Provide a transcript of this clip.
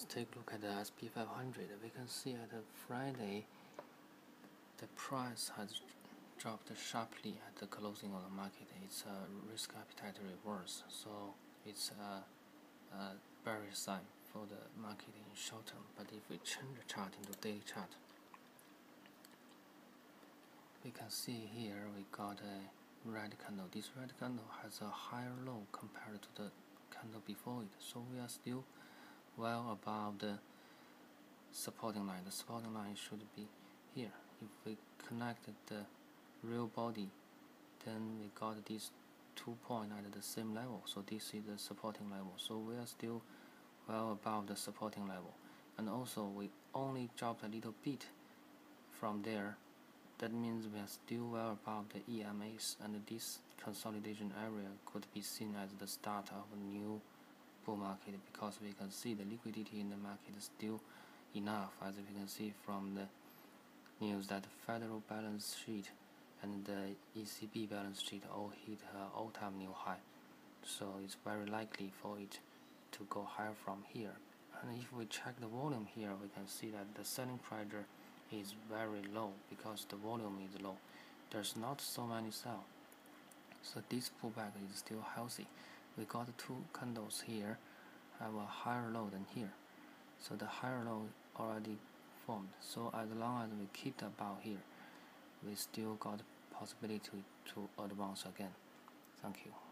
let's take a look at the SP500. We can see at the Friday the price has dropped sharply at the closing of the market. It's a risk appetite reverse, so it's a, a bearish sign for the market in short term. But if we change the chart into daily chart, we can see here we got a red candle. This red candle has a higher low compared to the candle before it, so we are still well above the supporting line. The supporting line should be here. If we connect the real body, then we got these two points at the same level. So this is the supporting level. So we are still well above the supporting level. And also we only dropped a little bit from there. That means we are still well above the EMAs and this consolidation area could be seen as the start of a new bull market because we can see the liquidity in the market is still enough as we can see from the news that the federal balance sheet and the ECB balance sheet all hit an all-time new high. So it's very likely for it to go higher from here. And if we check the volume here we can see that the selling pressure is very low because the volume is low. There's not so many sell. So this pullback is still healthy we got two candles here have a higher low than here. So the higher low already formed. So as long as we keep the about here we still got possibility to, to advance again. Thank you